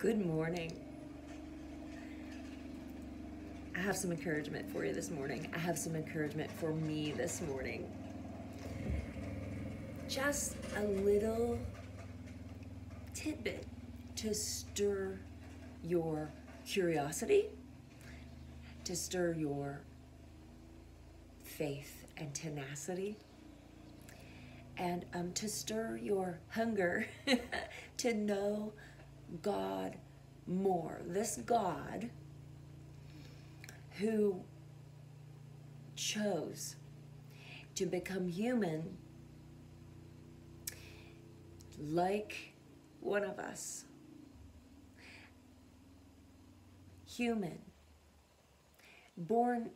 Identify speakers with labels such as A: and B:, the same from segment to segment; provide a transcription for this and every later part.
A: Good morning. I have some encouragement for you this morning. I have some encouragement for me this morning. Just a little tidbit to stir your curiosity, to stir your faith and tenacity, and um, to stir your hunger to know God more. This God who chose to become human like one of us. Human, born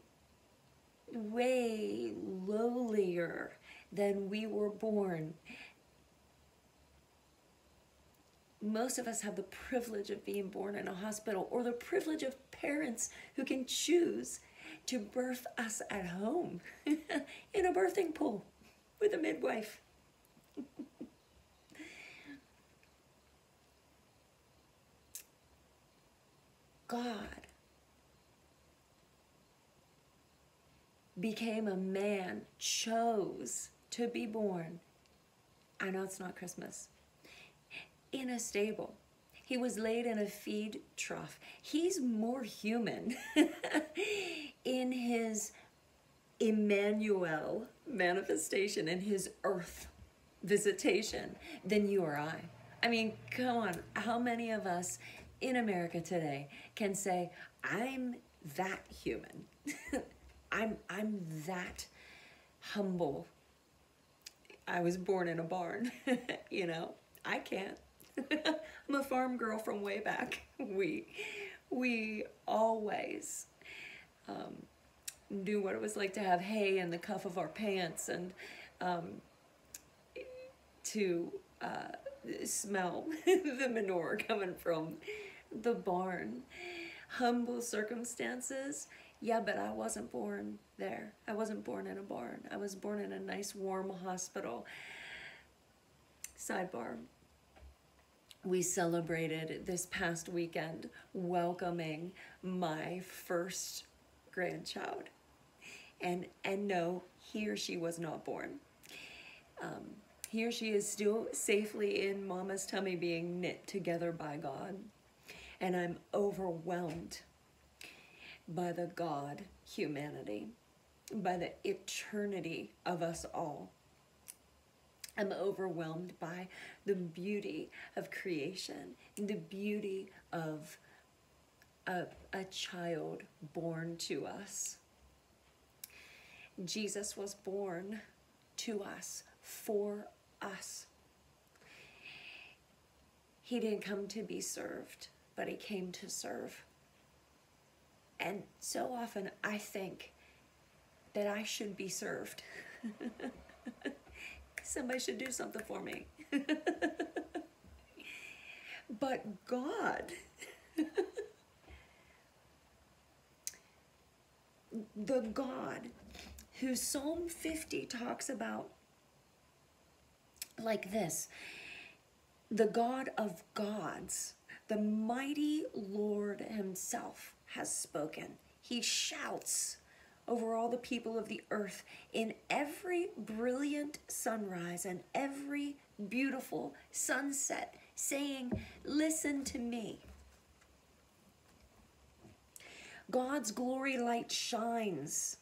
A: way lowlier than we were born. Most of us have the privilege of being born in a hospital or the privilege of parents who can choose to birth us at home in a birthing pool with a midwife. God became a man, chose to be born. I know it's not Christmas. In a stable. He was laid in a feed trough. He's more human in his Emmanuel manifestation, in his earth visitation than you or I. I mean, come on, how many of us in America today can say, I'm that human? I'm, I'm that humble. I was born in a barn, you know, I can't. I'm a farm girl from way back. We, we always um, knew what it was like to have hay in the cuff of our pants and um, to uh, smell the manure coming from the barn. Humble circumstances. Yeah, but I wasn't born there. I wasn't born in a barn. I was born in a nice warm hospital. Sidebar. We celebrated this past weekend welcoming my first grandchild. And, and no, he or she was not born. Um, he or she is still safely in mama's tummy being knit together by God. And I'm overwhelmed by the God humanity, by the eternity of us all. I'm overwhelmed by the beauty of creation, the beauty of a, a child born to us. Jesus was born to us, for us. He didn't come to be served, but he came to serve. And so often I think that I should be served. Somebody should do something for me. but God, the God who Psalm 50 talks about like this the God of gods, the mighty Lord Himself has spoken. He shouts over all the people of the earth in every brilliant sunrise and every beautiful sunset, saying, Listen to me. God's glory light shines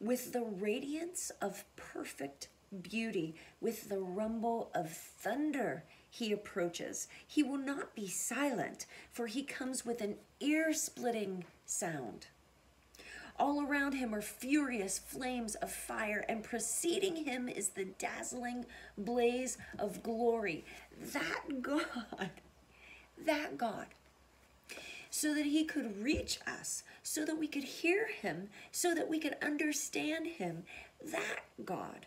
A: with the radiance of perfect beauty, with the rumble of thunder he approaches. He will not be silent, for he comes with an ear splitting sound. All around him are furious flames of fire, and preceding him is the dazzling blaze of glory. That God, that God, so that he could reach us, so that we could hear him, so that we could understand him, that God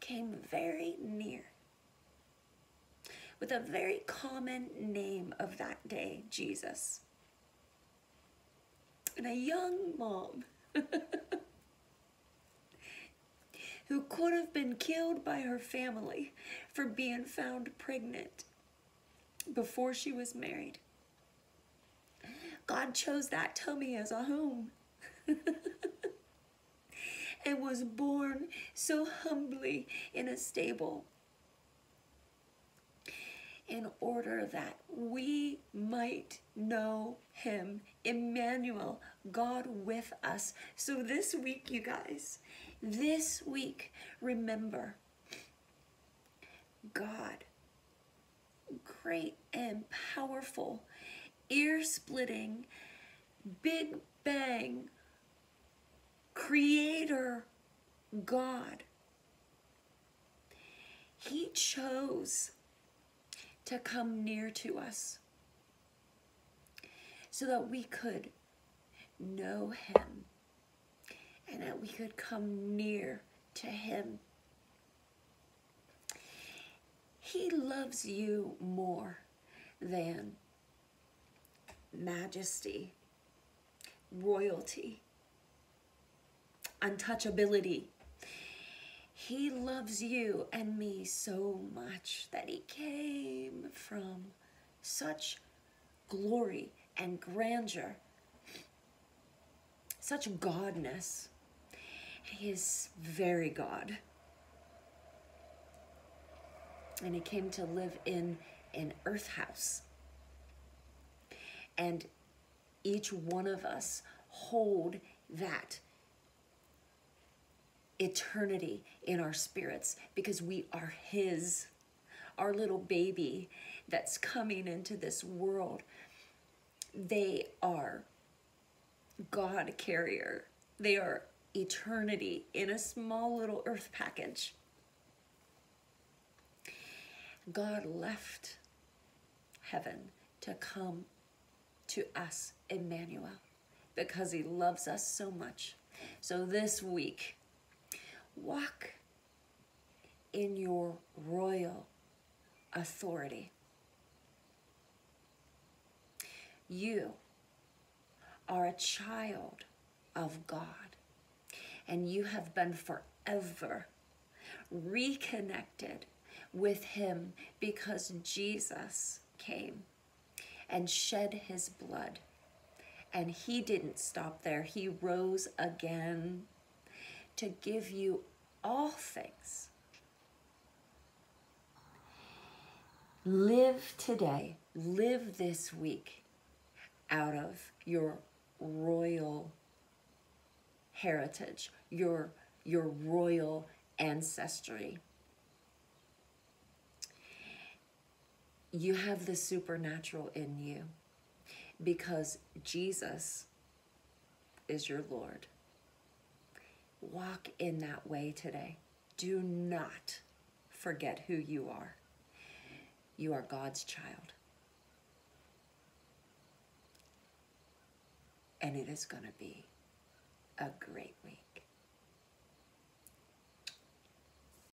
A: came very near with a very common name of that day, Jesus. And a young mom who could have been killed by her family for being found pregnant before she was married. God chose that tummy as a home and was born so humbly in a stable in order that we might know him, Emmanuel, God with us. So this week, you guys, this week, remember God, great and powerful, ear splitting, big bang, creator God. He chose to come near to us so that we could know him and that we could come near to him. He loves you more than majesty, royalty, untouchability. He loves you and me so much that he came from such glory and grandeur, such godness. He is very God. And he came to live in an earth house. And each one of us hold that eternity in our spirits because we are His. Our little baby that's coming into this world, they are God carrier. They are eternity in a small little earth package. God left heaven to come to us, Emmanuel, because he loves us so much. So this week, walk in your royal authority. You are a child of God, and you have been forever reconnected with Him because Jesus came and shed His blood. And He didn't stop there, He rose again to give you all things. Live today, live this week out of your royal heritage, your, your royal ancestry. You have the supernatural in you because Jesus is your Lord. Walk in that way today. Do not forget who you are. You are God's child. And it is going to be a great week.